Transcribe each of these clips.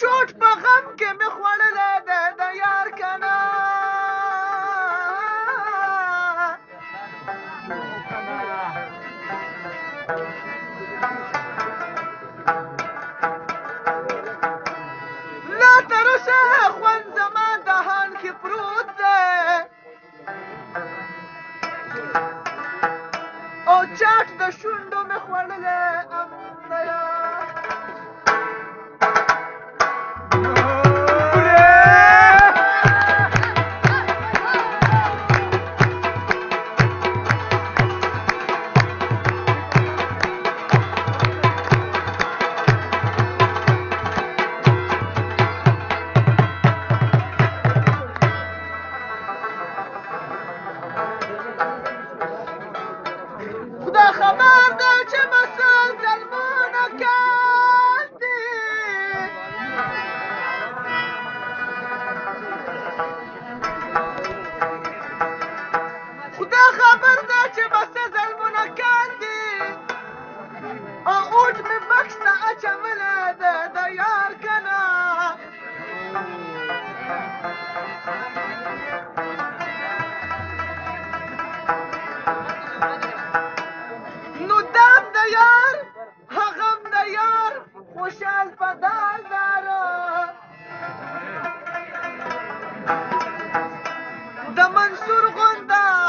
چوټ په غم کې مې خوړله د د یار کنه لا تر اوسه خوند زما دهان کې پروت دی او چاټ د شونډو مې خوړلی ام منصور غوندا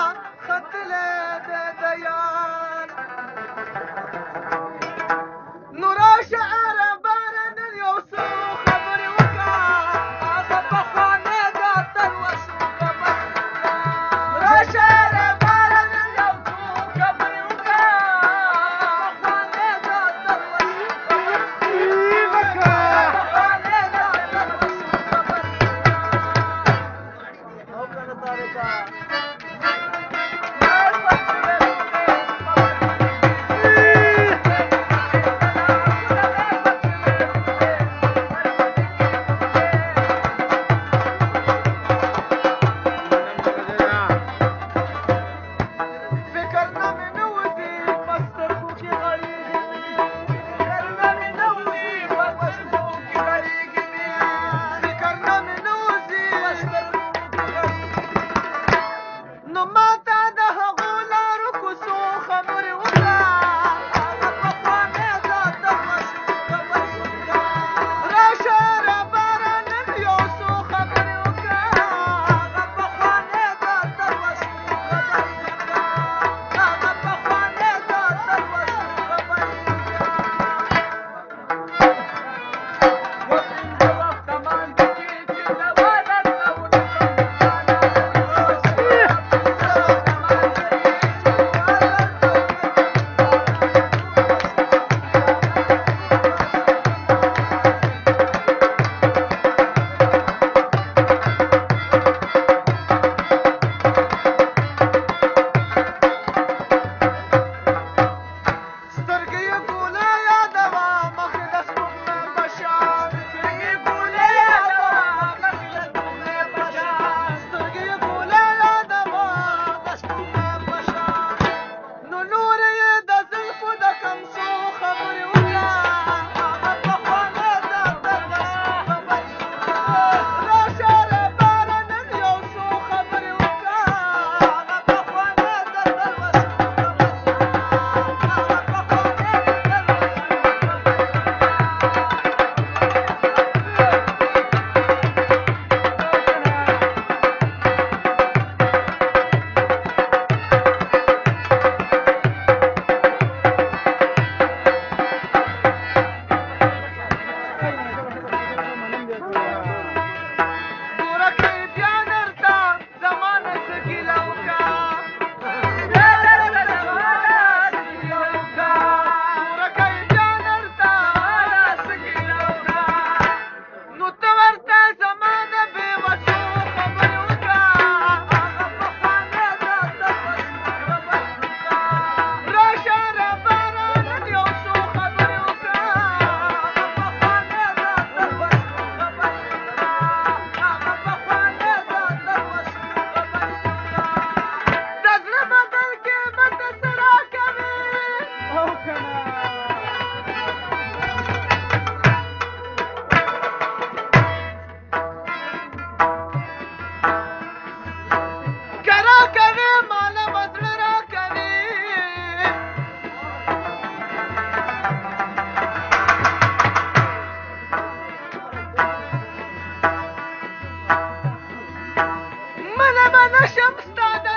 Mana mana siyam stada